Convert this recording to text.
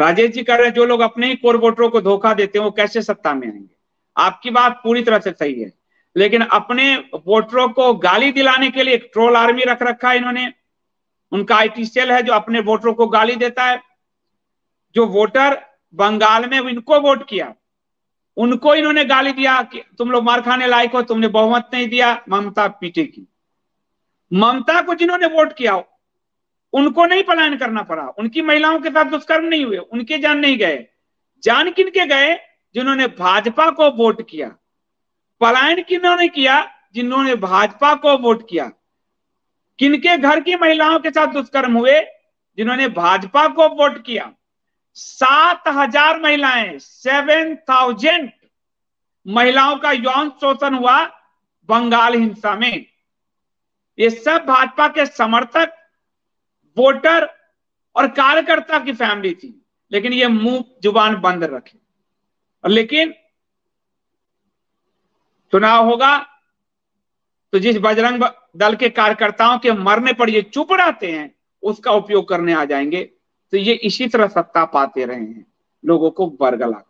राजेश जी कर रहे हैं, जो लोग अपने ही कोर वोटरों को धोखा देते हैं, वो कैसे सत्ता में आएँगे? आपकी बात पूरी तरह से सही है। लेकिन अपने वोटरों को गाली दिलाने के लिए एक ट्रोल आर्मी रख रखा है इन्होंने। उनका आईटी सेल है जो अपने वोटरों को गाली देता है। जो वोटर बंगाल में इनको वोट किया, उनको इन्होंने गाली दिया कि तुम लोग मार खाने लायक हो, तुमने बहुमत नहीं दिया, ममता पीटे की। ममता को जिन्होंने वोट किया उनको नहीं पलायन करना पड़ा। उनकी महिलाओं के साथ दुष्कर्म नहीं हुए, उनके जान नहीं गए। जान किन के गए? जिन्होंने भाजपा को वोट किया। पलायन किन्होंने किया? जिन्होंने भाजपा को वोट किया। किनके घर की महिलाओं के साथ दुष्कर्म हुए? जिन्होंने भाजपा को वोट किया। सात हज़ार महिलाएँ, सेवन थाउज़ेंड महिलाओं का यौन शोषण हुआ बंगाल हिंसा में। ये सब भाजपा के समर्थक वोटर और कार्यकर्ता की फैमिली थी, लेकिन ये मुँह ज़ुबान बंद रखे। और लेकिन चुनाव होगा तो जिस बजरंग दल के कार्यकर्ताओं के मरने पर ये चुप रहते हैं, उसका उपयोग करने आ जाएँगे। तो ये इसी तरह सत्ता पाते रहे हैं, लोगों को बरगला।